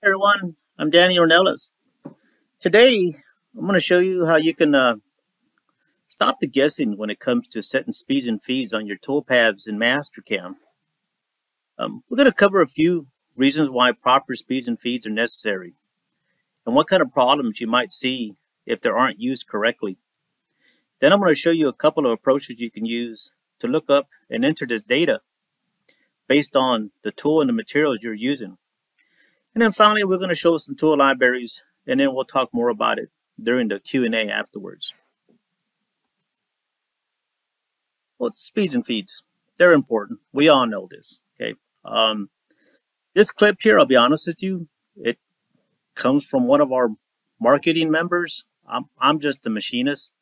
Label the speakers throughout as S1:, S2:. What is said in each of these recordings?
S1: Everyone, I'm Danny Ornelas. Today, I'm going to show you how you can uh, stop the guessing when it comes to setting speeds and feeds on your toolpaths in Mastercam. Um, we're going to cover a few reasons why proper speeds and feeds are necessary and what kind of problems you might see if they aren't used correctly. Then I'm going to show you a couple of approaches you can use to look up and enter this data based on the tool and the materials you're using. And then finally, we're going to show some tool libraries, and then we'll talk more about it during the Q&A afterwards. Well, speeds and feeds. They're important. We all know this, okay? Um, this clip here, I'll be honest with you, it comes from one of our marketing members. I'm, I'm just a machinist.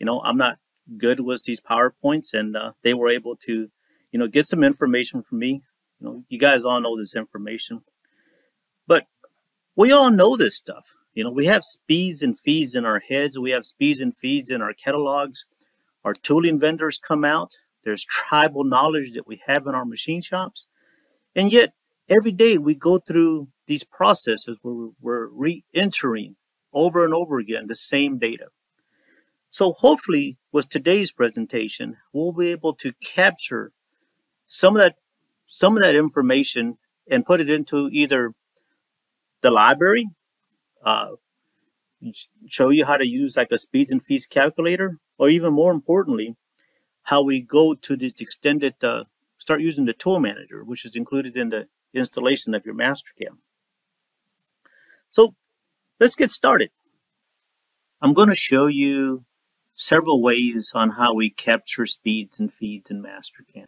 S1: You know, I'm not good with these PowerPoints, and uh, they were able to you know, get some information from me. You know, you guys all know this information. We all know this stuff. You know, we have speeds and feeds in our heads. We have speeds and feeds in our catalogs. Our tooling vendors come out. There's tribal knowledge that we have in our machine shops. And yet, every day we go through these processes where we're re-entering over and over again the same data. So hopefully with today's presentation, we'll be able to capture some of that some of that information and put it into either the library, uh, show you how to use like a speeds and feeds calculator, or even more importantly, how we go to this extended, uh, start using the tool manager, which is included in the installation of your Mastercam. So let's get started. I'm going to show you several ways on how we capture speeds and feeds in Mastercam.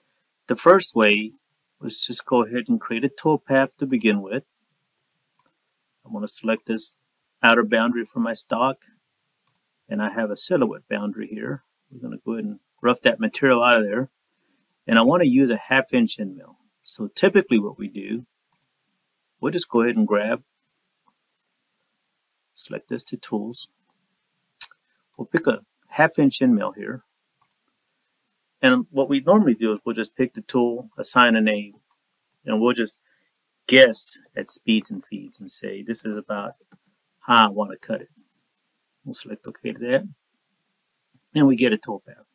S1: The first way was just go ahead and create a toolpath to begin with. I want to select this outer boundary for my stock and I have a silhouette boundary here. We're going to go ahead and rough that material out of there. And I want to use a half inch end mill. So typically what we do, we'll just go ahead and grab, select this to tools. We'll pick a half inch end mill here. And what we normally do is we'll just pick the tool, assign a name, and we'll just guess at speeds and feeds and say this is about how I want to cut it. We'll select OK to that. And we get a toolpath.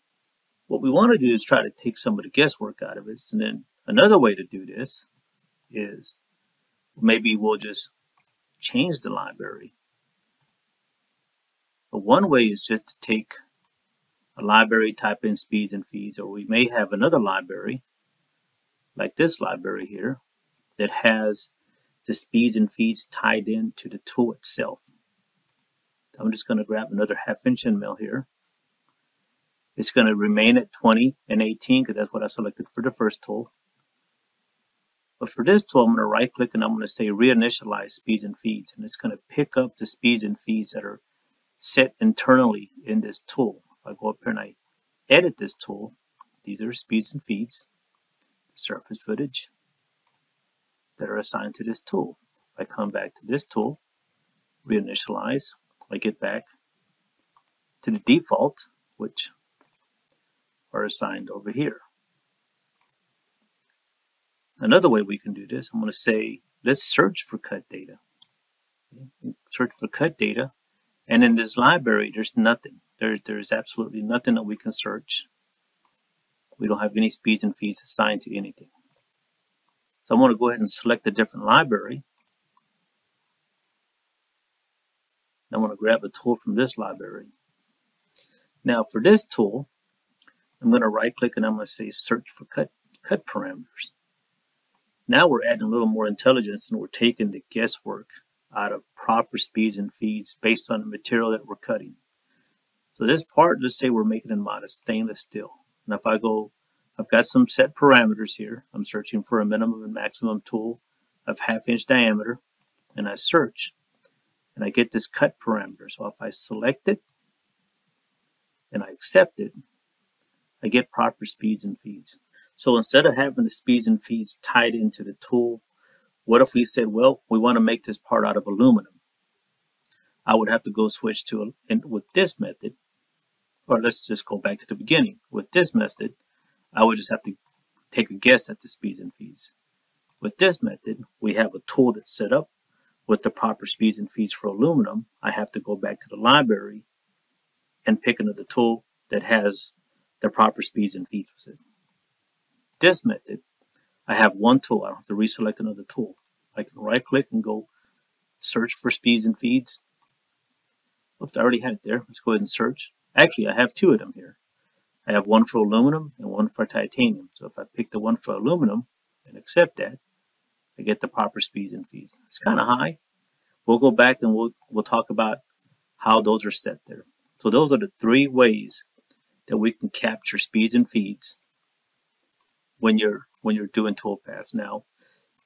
S1: What we want to do is try to take some of the guesswork out of it. And then another way to do this is maybe we'll just change the library. But one way is just to take a library, type in speeds and feeds, or we may have another library, like this library here, that has the speeds and feeds tied in to the tool itself. I'm just going to grab another half inch end mill here. It's going to remain at 20 and 18 because that's what I selected for the first tool. But for this tool, I'm going to right click and I'm going to say reinitialize speeds and feeds. And it's going to pick up the speeds and feeds that are set internally in this tool. If I go up here and I edit this tool, these are speeds and feeds, surface footage that are assigned to this tool. I come back to this tool, reinitialize, I get back to the default, which are assigned over here. Another way we can do this, I'm going to say, let's search for cut data. Search for cut data, and in this library, there's nothing. There, there's absolutely nothing that we can search. We don't have any speeds and feeds assigned to anything. So I'm going to go ahead and select a different library. I'm going to grab a tool from this library. Now for this tool, I'm going to right click and I'm going to say search for cut, cut parameters. Now we're adding a little more intelligence and we're taking the guesswork out of proper speeds and feeds based on the material that we're cutting. So this part, let's say we're making it out of stainless steel. And if I go, I've got some set parameters here. I'm searching for a minimum and maximum tool of half inch diameter. And I search. And I get this cut parameter. So if I select it and I accept it, I get proper speeds and feeds. So instead of having the speeds and feeds tied into the tool, what if we said, well, we want to make this part out of aluminum? I would have to go switch to, and with this method, or let's just go back to the beginning. With this method, I would just have to take a guess at the speeds and feeds. With this method, we have a tool that's set up. with the proper speeds and feeds for aluminum, I have to go back to the library and pick another tool that has the proper speeds and feeds with it. This method, I have one tool. I don't have to reselect another tool. I can right click and go search for speeds and feeds. Oops, I already had it there. Let's go ahead and search. Actually, I have two of them here. I have one for aluminum and one for titanium. So if I pick the one for aluminum and accept that, I get the proper speeds and feeds. It's kind of high. We'll go back and we'll, we'll talk about how those are set there. So those are the three ways that we can capture speeds and feeds when you're when you're doing toolpaths. Now,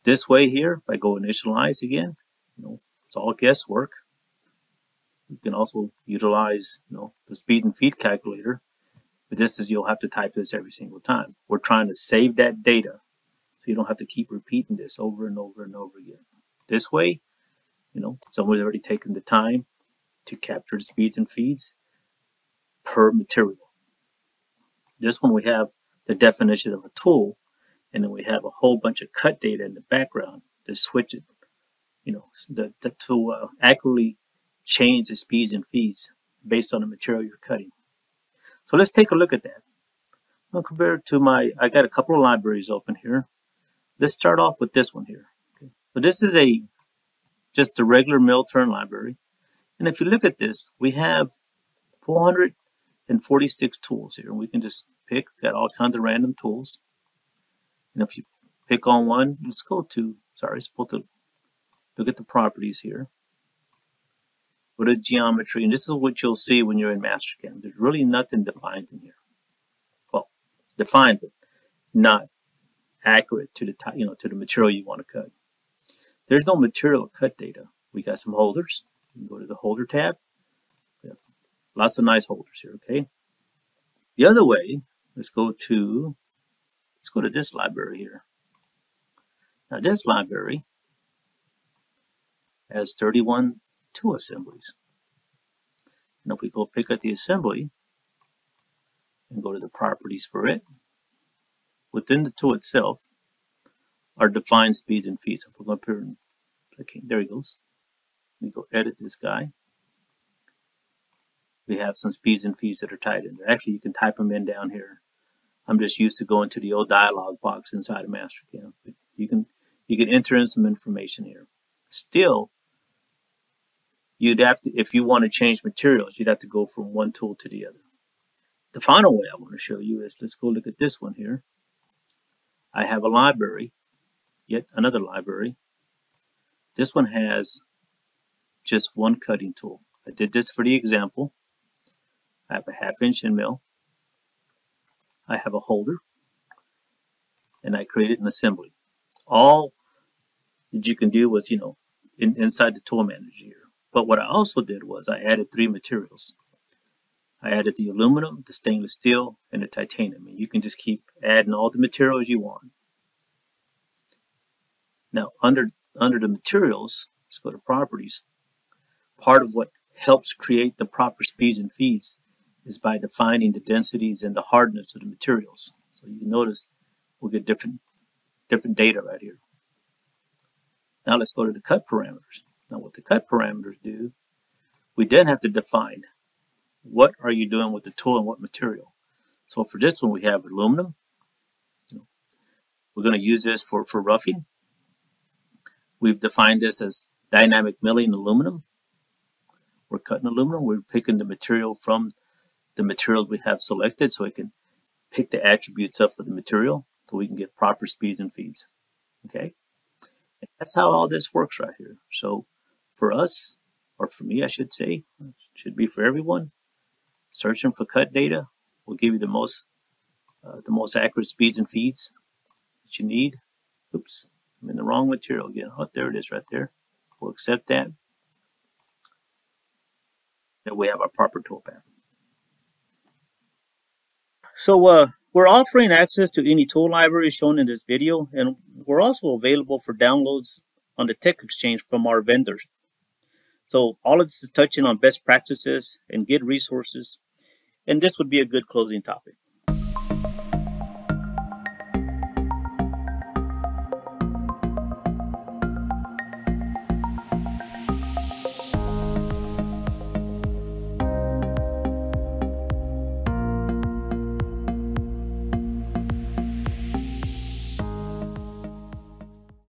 S1: this way here, if I go initialize again, you know, it's all guesswork. You can also utilize, you know, the speed and feed calculator, but this is you'll have to type this every single time. We're trying to save that data so you don't have to keep repeating this over and over and over again. This way, you know, someone's already taken the time to capture the speeds and feeds per material. This one we have the definition of a tool, and then we have a whole bunch of cut data in the background to switch it, you know, the, the, to uh, accurately change the speeds and feeds based on the material you're cutting. So let's take a look at that. I'll compare it to my, I got a couple of libraries open here. Let's start off with this one here. Okay. So this is a just a regular Mill-Turn library. And if you look at this, we have 446 tools here. And we can just pick, got all kinds of random tools. And if you pick on one, let's go to, sorry, supposed to look at the properties here. Go to geometry, and this is what you'll see when you're in Mastercam. There's really nothing defined in here. Well, defined, but not accurate to the you know to the material you want to cut. There's no material cut data. We got some holders. go to the holder tab. Lots of nice holders here, okay? The other way, let's go to let's go to this library here. Now this library has 31 tool assemblies. And if we go pick up the assembly and go to the properties for it, within the tool itself are defined speeds and feeds. So if we go up here and okay, there he goes. We go edit this guy. We have some speeds and feeds that are tied in there. Actually, you can type them in down here. I'm just used to going to the old dialog box inside of Mastercam. But you can you can enter in some information here. Still, you'd have to if you want to change materials, you'd have to go from one tool to the other. The final way I want to show you is let's go look at this one here. I have a library, yet another library. This one has just one cutting tool. I did this for the example. I have a half inch end mill. I have a holder. And I created an assembly. All that you can do was, you know, in, inside the tool manager here. But what I also did was I added three materials. I added the aluminum, the stainless steel, and the titanium. And you can just keep adding all the materials you want. Now, under, under the materials, let's go to properties. Part of what helps create the proper speeds and feeds is by defining the densities and the hardness of the materials. So you notice we'll get different, different data right here. Now let's go to the cut parameters. Now what the cut parameters do, we then have to define what are you doing with the tool and what material? So for this one, we have aluminum. We're going to use this for, for roughing. We've defined this as dynamic milling aluminum. We're cutting aluminum. We're picking the material from the materials we have selected so we can pick the attributes up for the material so we can get proper speeds and feeds. Okay? That's how all this works right here. So for us, or for me, I should say, should be for everyone, Searching for cut data will give you the most uh, the most accurate speeds and feeds that you need. Oops, I'm in the wrong material again. Oh, there it is right there. We'll accept that. And we have our proper toolpath. So uh, we're offering access to any tool library shown in this video, and we're also available for downloads on the Tech Exchange from our vendors. So all of this is touching on best practices and good resources and this would be a good closing topic.